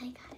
I got it.